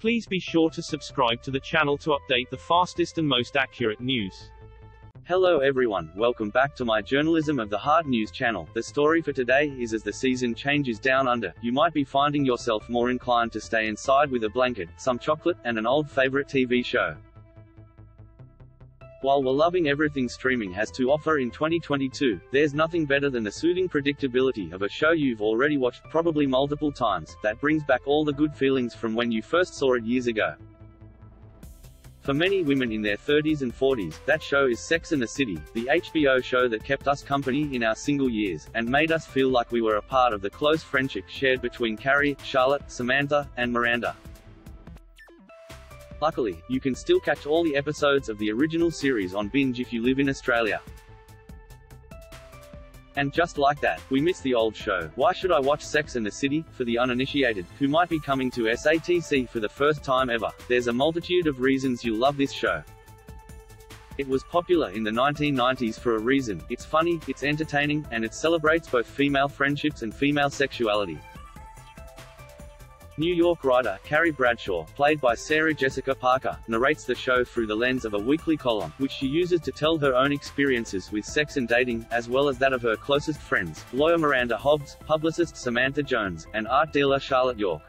Please be sure to subscribe to the channel to update the fastest and most accurate news. Hello everyone, welcome back to my Journalism of the Heart News channel. The story for today is as the season changes down under, you might be finding yourself more inclined to stay inside with a blanket, some chocolate, and an old favorite TV show. While we're loving everything streaming has to offer in 2022, there's nothing better than the soothing predictability of a show you've already watched, probably multiple times, that brings back all the good feelings from when you first saw it years ago. For many women in their 30s and 40s, that show is Sex and the City, the HBO show that kept us company in our single years, and made us feel like we were a part of the close friendship shared between Carrie, Charlotte, Samantha, and Miranda. Luckily, you can still catch all the episodes of the original series on binge if you live in Australia. And just like that, we miss the old show. Why should I watch Sex and the City? For the uninitiated, who might be coming to SATC for the first time ever, there's a multitude of reasons you'll love this show. It was popular in the 1990s for a reason, it's funny, it's entertaining, and it celebrates both female friendships and female sexuality. New York writer Carrie Bradshaw, played by Sarah Jessica Parker, narrates the show through the lens of a weekly column, which she uses to tell her own experiences with sex and dating, as well as that of her closest friends, lawyer Miranda Hobbs, publicist Samantha Jones, and art dealer Charlotte York.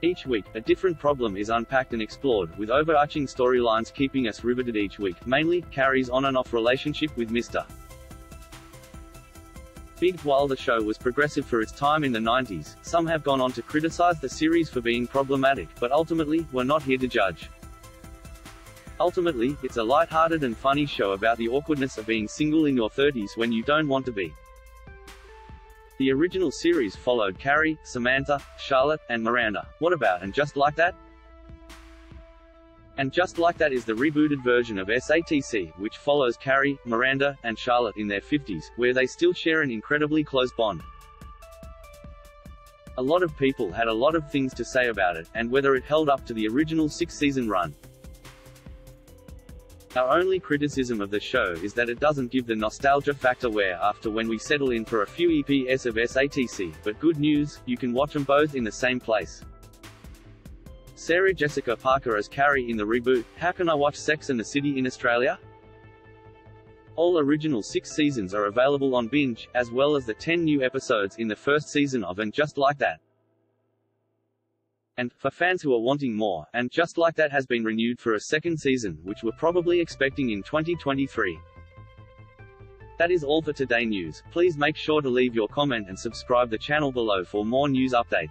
Each week, a different problem is unpacked and explored, with overarching storylines keeping us riveted each week, mainly, Carrie's on and off relationship with Mr. Big while the show was progressive for its time in the 90s, some have gone on to criticize the series for being problematic, but ultimately, we're not here to judge. Ultimately, it's a light-hearted and funny show about the awkwardness of being single in your 30s when you don't want to be. The original series followed Carrie, Samantha, Charlotte, and Miranda. What about And Just Like That? And just like that is the rebooted version of SATC, which follows Carrie, Miranda, and Charlotte in their 50s, where they still share an incredibly close bond. A lot of people had a lot of things to say about it, and whether it held up to the original six-season run. Our only criticism of the show is that it doesn't give the nostalgia factor where after when we settle in for a few EPS of SATC, but good news, you can watch them both in the same place. Sarah Jessica Parker as Carrie in the reboot, How Can I Watch Sex and the City in Australia? All original six seasons are available on Binge, as well as the 10 new episodes in the first season of And Just Like That. And, for fans who are wanting more, And Just Like That has been renewed for a second season, which we're probably expecting in 2023. That is all for today news. Please make sure to leave your comment and subscribe the channel below for more news update.